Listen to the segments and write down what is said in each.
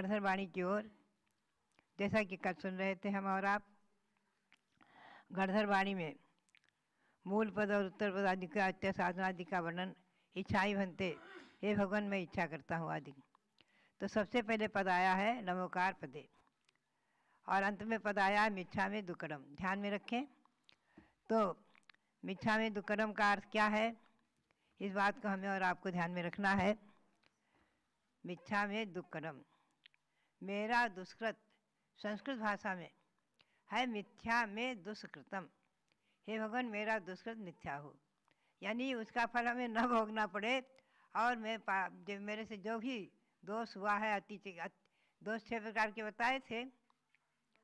गढ़धर वाणी की ओर, जैसा कि कल सुन रहे थे हम और आप गढ़धर वाणी में मूल पद और उत्तर पद आदि का अत्य साधना आदि का वर्णन, इच्छाई बनते हे भगवान, मैं इच्छा करता हूँ आदि। तो सबसे पहले पद आया है नमोकार पदे। और अंत में पद आया है मिच्छा में दुकड़म ध्यान में रखें। तो मिच्छा में दुकड़म का अर्थ क्या है? इस बात को हमें और आपको ध्यान में रखना है। मिच्छा में दुक्कड़म मेरा दुष्कृत संस्कृत भाषा में है मिथ्या में दुष्कृतम। हे भगवान, मेरा दुष्कृत मिथ्या हो। यानी उसका फल हमें न भोगना पड़े और मैं मेरे से जो भी दोष हुआ है, अति दोष छः प्रकार के बताए थे,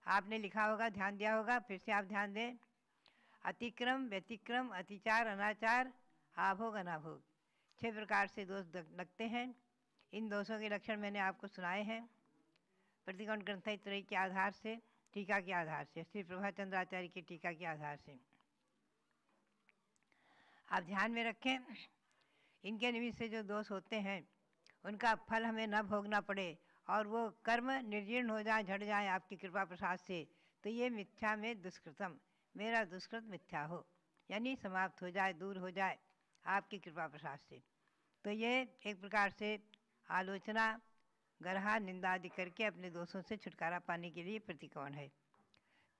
आपने लिखा होगा, ध्यान दिया होगा, फिर से आप ध्यान दें। अतिक्रम, व्यतिक्रम, अतिचार, अनाचार, आभोग, अनाभोग। छः प्रकार से दोष लगते हैं। इन दोषों के लक्षण मैंने आपको सुनाए हैं। प्रतिकोण ग्रंथ के आधार से, टीका के आधार से। श्री प्रभा चंद्राचार्य के टीका के आधार से। आप ध्यान में रखें, इनके निमित्त से जो दोष होते हैं, उनका फल हमें न भोगना पड़े और वो कर्म निर्जीर्ण हो जाए, झड़ जाए आपकी कृपा प्रसाद से तो ये मिथ्या में दुष्कृतम। मेरा दुष्कृत मिथ्या हो, यानी समाप्त हो जाए, दूर हो जाए आपकी कृपा प्रसाद से। तो ये एक प्रकार से आलोचना गरहा निंदा आदि करके अपने दोषों से छुटकारा पाने के लिए प्रतिकोण है।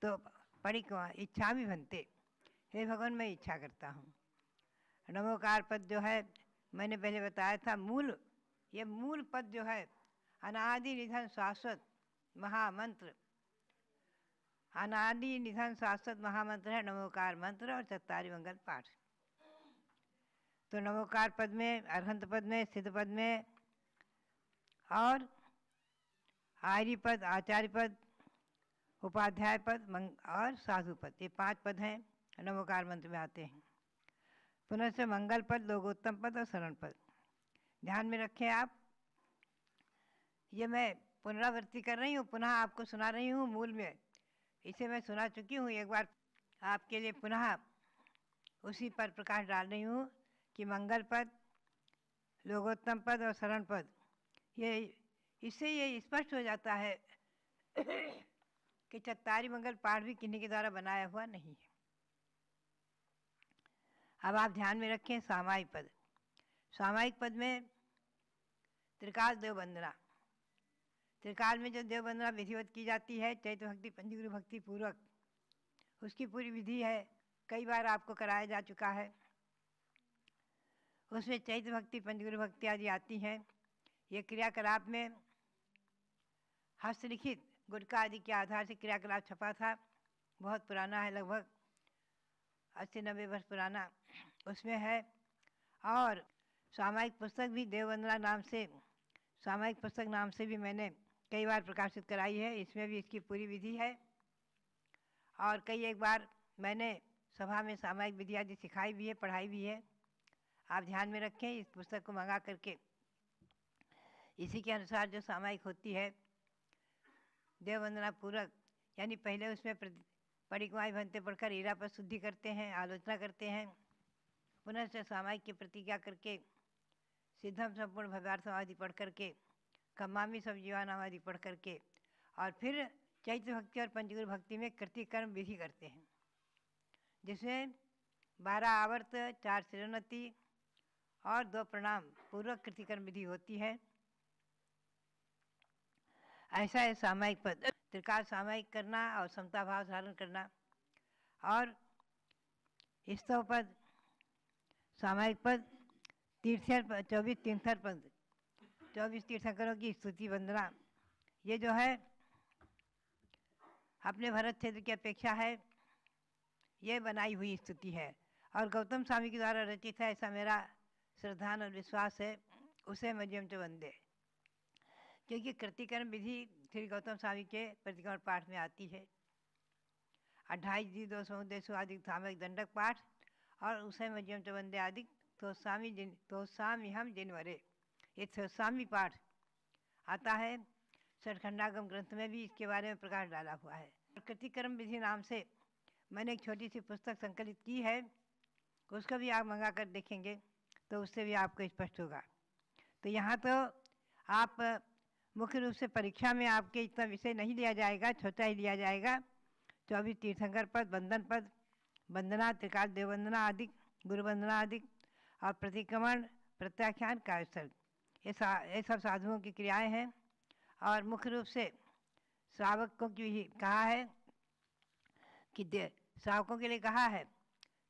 तो पढ़ी इच्छा भी बनते हे भगवान, मैं इच्छा करता हूँ। नमोकार पद जो है, मैंने पहले बताया था, मूल, ये मूल पद जो है, अनादि निधन शाश्वत महामंत्र। अनादि निधन शाश्वत महामंत्र है, नमोकार मंत्र और चत्तारी मंगल पाठ। तो नमोकार पद में, अरहंत पद में, सिद्ध पद में और आर्य पद आचार्य पद उपाध्याय पद और साधु पद ये पाँच पद हैं नमोकार मंत्र में आते हैं। पुनः से मंगल पद लोगोत्तम पद और शरण पद ध्यान में रखें आप। ये मैं पुनरावृत्ति कर रही हूँ, पुनः आपको सुना रही हूँ मूल में। इसे मैं सुना चुकी हूँ, एक बार आपके लिए पुनः उसी पर प्रकाश डाल रही हूँ कि मंगल पद लोगोत्तम पद और शरण पद ये, इससे ये स्पष्ट हो जाता है कि चत्तारी मंगल पाठ भी किन्हीं के द्वारा बनाया हुआ नहीं है। अब आप ध्यान में रखें सामायिक पद। सामायिक पद में त्रिकाल देव वंदना त्रिकाल में जो देव वंदना विधिवत की जाती है चैत्र भक्ति, पंचगुरु भक्ति पूर्वक, उसकी पूरी विधि है, कई बार आपको कराया जा चुका है। उसमें चैत्र भक्ति, पंचगुरु भक्ति आदि आती हैं। ये क्रियाकलाप में हस्तलिखित गुटका आदि के आधार से क्रियाकलाप छपा था। बहुत पुराना है, लगभग अस्सी नब्बे वर्ष पुराना उसमें है। और सामायिक पुस्तक भी देववंदना नाम से, सामायिक पुस्तक नाम से भी मैंने कई बार प्रकाशित कराई है। इसमें भी इसकी पूरी विधि है। और कई एक बार मैंने सभा में सामायिक विधि आदि सिखाई भी है, पढ़ाई भी है। आप ध्यान में रखें, इस पुस्तक को मंगा करके इसी के अनुसार जो सामायिक होती है देववंदना पूरक यानी पहले उसमें परिक्रमाएँ बनते पढ़कर हीरा पर शुद्धि करते हैं, आलोचना करते हैं, पुनः से सामायिक की प्रतिज्ञा करके, सिद्धम संपूर्ण भव्यार्थ समाधि पढ़ करके कमामी सब जीवानाम आदि पढ़ करके और फिर चैत्र भक्ति और पंचगुरु भक्ति में कृतिकर्म विधि करते हैं। जिसमें बारह आवर्त, चार श्रीनति और दो प्रणाम, पूर्वक कृतिकर्म विधि होती है। ऐसा है सामायिक पद। त्रिकाल सामायिक करना और समता भाव धारण करना। और स्तव पद, सामायिक पद, तीर्थर पद चौबीस तीर्थर पद। चौबीस तीर्थंकरों की स्तुति वंदना। ये जो है, अपने भरत क्षेत्र की अपेक्षा है। ये बनाई हुई स्तुति है। और गौतम स्वामी के द्वारा रचित है, ऐसा मेरा श्रद्धान और विश्वास है। उसे मध्यम च वंदे। क्योंकि कृतिकर्म विधि श्री गौतम स्वामी के प्रतिक्रमण पाठ में आती है। अट्ठाईस जी दो सौ उद्देश्य आदि सामयिक दंडक पाठ और उसे मध्यम चबंदे आदि तो स्वामी जिन तो स्वामी हम जिनवरे ये स्वामी पाठ आता है। सठखंडागम ग्रंथ में भी इसके बारे में प्रकाश डाला हुआ है। कृतिकर्म विधि नाम से मैंने एक छोटी सी पुस्तक संकलित की है। उसको भी आप मंगा कर देखेंगे तो उससे भी आपको स्पष्ट होगा। तो यहाँ तो आप मुख्य रूप से परीक्षा में आपके इतना विषय नहीं लिया जाएगा, छोटा ही लिया जाएगा। चौबीस तीर्थंकर पद, बंधन पद, वंदना, त्रिकाल देववंदना आदि गुरु वंदना आदि, और प्रतिक्रमण, प्रत्याख्यान, कार्यस्थल। ये ये सब साधुओं की क्रियाएँ हैं। और मुख्य रूप से श्रावकों की भी कहा है कि दे, श्रावकों के लिए कहा है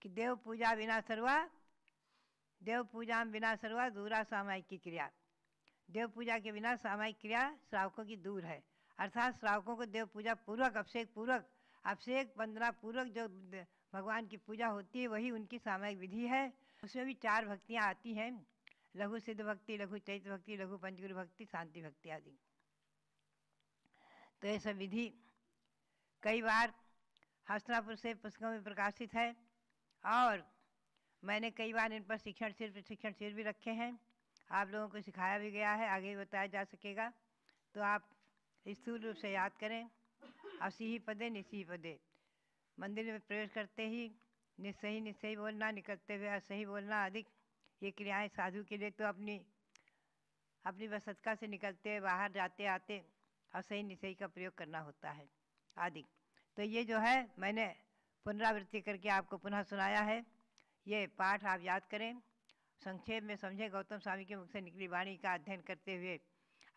कि देव पूजा बिना सर्वा देव पूजा बिना सर्वा दूरा सामायिक की क्रिया। देव पूजा के बिना सामायिक क्रिया श्रावकों की दूर है। अर्थात श्रावकों को देव पूजा पूर्वक, अभिषेक पूर्वक, अभिषेक वंदना पूर्वक जो भगवान की पूजा होती है, वही उनकी सामायिक विधि है। उसमें भी चार भक्तियाँ आती हैं। लघु सिद्ध भक्ति, लघु चैत्र भक्ति, लघु पंचगुरु भक्ति, शांति भक्ति आदि। तो ये सब विधि कई बार हस्तिनापुर से पुस्तकों में प्रकाशित है और मैंने कई बार इन पर शिक्षण शिविर प्रशिक्षण शिविर भी रखे हैं। आप लोगों को सिखाया भी गया है, आगे बताया जा सकेगा। तो आप स्थूल रूप से याद करें। असी पदे निसी पदे। मंदिर में प्रवेश करते ही निस्सही निस्सही बोलना निकलते हुए असही बोलना अधिक ये क्रियाएँ साधु के लिए तो अपनी अपनी वसतका से निकलते हुए बाहर जाते, आते असही निसही का प्रयोग करना होता है आदि। तो ये जो है, मैंने पुनरावृत्ति करके आपको पुनः सुनाया है। ये पाठ आप याद करें। संक्षेप में समझे, गौतम स्वामी के मुख से निकली वाणी का अध्ययन करते हुए।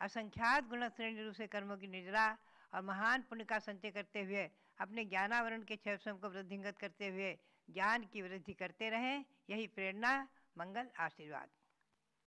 असंख्यात गुण श्रेणी रूप से कर्मों की निजरा और महान पुण्य का संचय करते हुए, अपने ज्ञानावरण के क्षय को वृद्धिंगत करते हुए, ज्ञान की वृद्धि करते रहें। यही प्रेरणा, मंगल, आशीर्वाद।